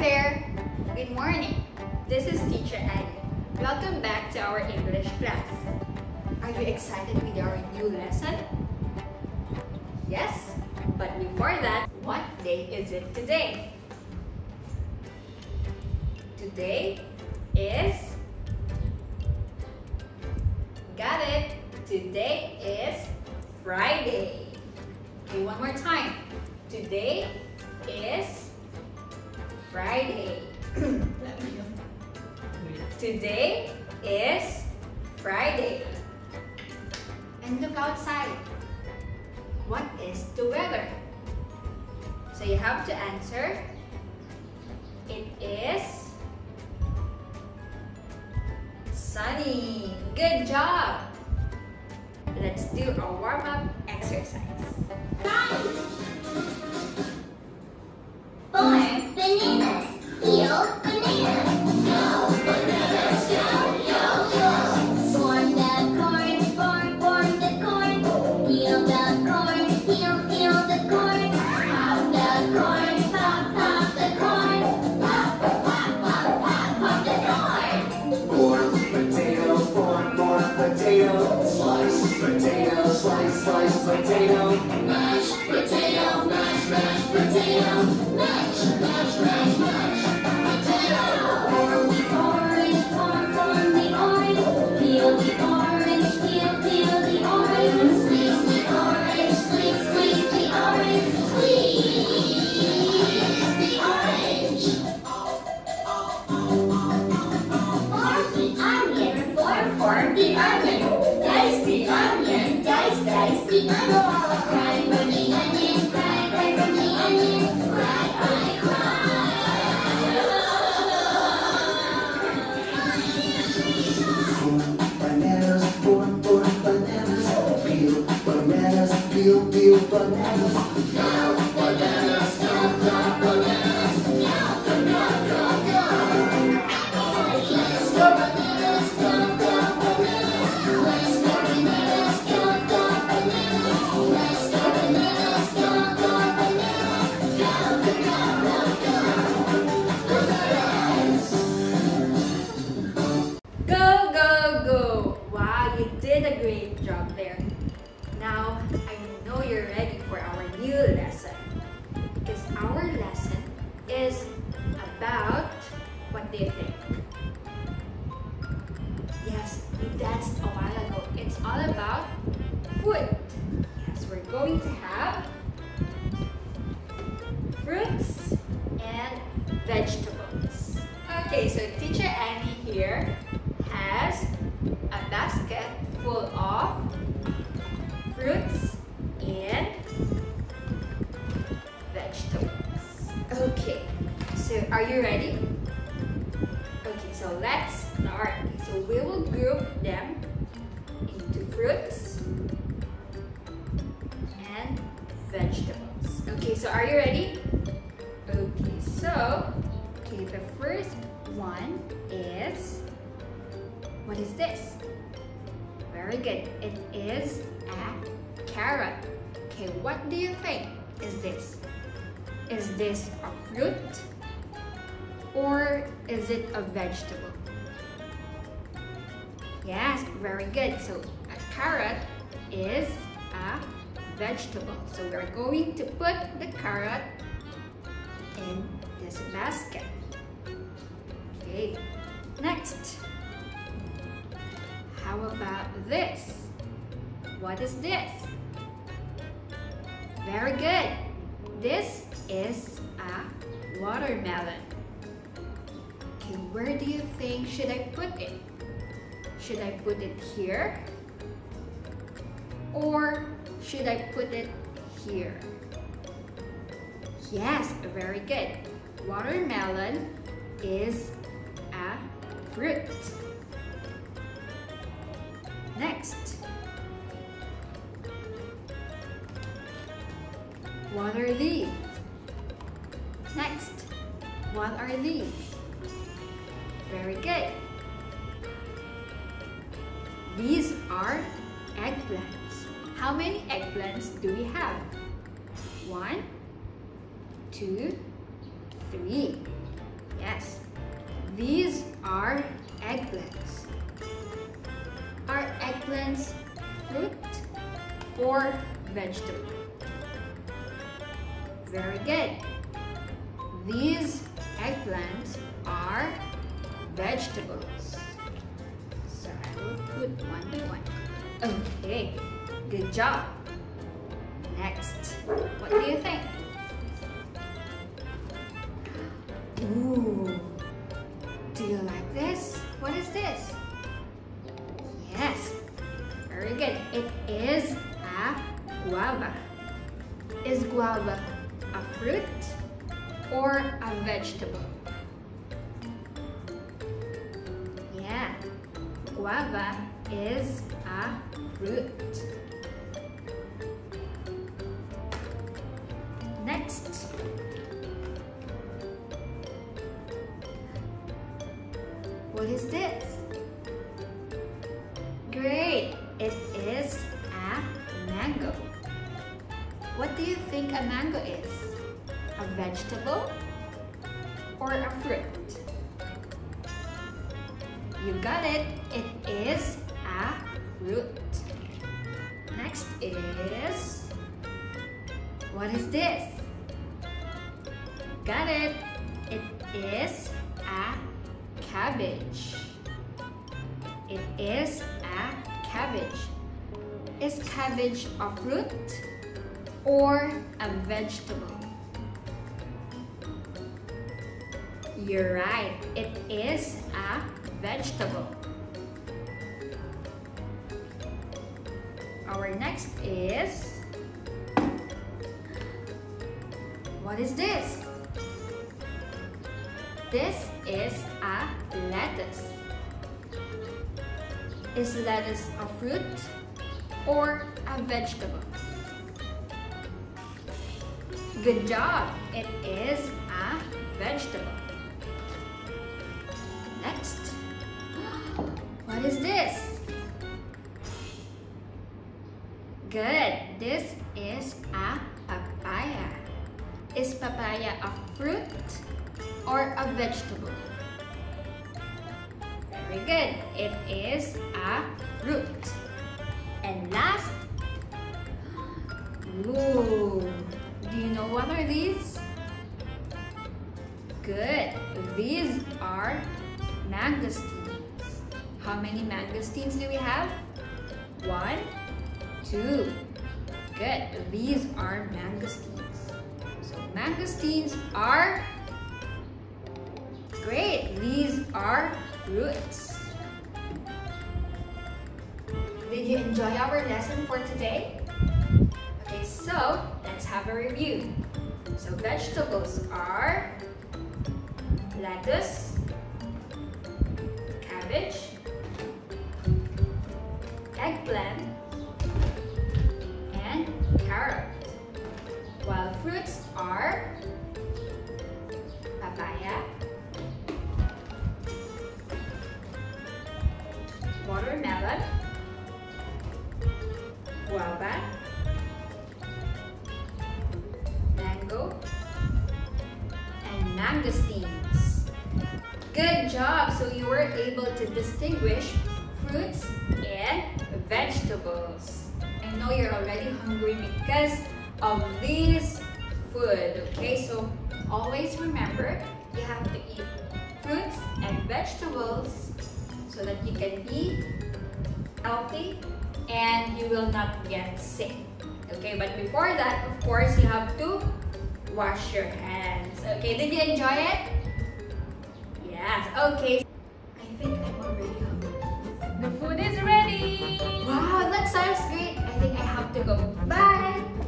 there! Good morning. This is Teacher Annie. Welcome back to our English class. Are you excited with our new lesson? Yes? But before that, what day is it today? Today is... Got it! Today is Friday. Okay, one more time. Today is Friday. Today is Friday. And look outside. What is the weather? So you have to answer. It is sunny. Good job. Let's do a warm-up exercise. Four potato. Slice potato, slice, slice potato. Mash potato. Mash, mash potato. Mash, mash, mash, mash are you ready? Okay, so let's start. So we will group them into fruits and vegetables. Okay, so are you ready? Okay, so okay, the first one is what is this? Very good. It is a carrot. Okay, what do you think is this? Is this a fruit or is it a vegetable? Yes, very good. So a carrot is a vegetable. So we're going to put the carrot in this basket. Okay, next. How about this? What is this? Very good. This is a watermelon. Where do you think should I put it? Should I put it here? Or should I put it here? Yes, very good. Watermelon is a fruit. Next. What are these? Next. What are these? Very good. These are eggplants. How many eggplants do we have? One, two, three. Yes, these are eggplants. Are eggplants fruit or vegetable? Very good. These eggplants are vegetables. So I will put one by one. Okay, good job. Next, what do you think? Ooh, do you like this? What is this? Yes, very good. It is a guava. Is guava a fruit or a vegetable? Guava is a fruit. Next. What is this? Great! It is a mango. What do you think a mango is? A vegetable or a fruit? You got it. It is a fruit. Next is what is this? Got it. It is a cabbage. It is a cabbage. Is cabbage a fruit or a vegetable? You're right. It is a vegetable. Our next is what is this? This is a lettuce. Is lettuce a fruit or a vegetable? Good job! It is a vegetable. Next, what is this? Good. This is a papaya. Is papaya a fruit or a vegetable? Very good. It is a fruit. And last, ooh, do you know what are these? Good. These are mangosteens. How many mangosteens do we have? One, two. Good. These are mangosteens. So mangosteens are great. These are fruits. Did you enjoy our lesson for today? Okay, so let's have a review. So vegetables are lettuce, cabbage, eggplant, watermelon, guava, mango, and mangosteens. Good job! So you were able to distinguish fruits and vegetables. I know you're already hungry because of this food, okay? So always remember, you have to eat fruits and vegetables so that you can be healthy and you will not get sick. Okay, but before that, of course, you have to wash your hands. Okay, did you enjoy it? Yes, okay. I think I'm already hungry. The food is ready. Wow, that sounds great. I think I have to go. Bye!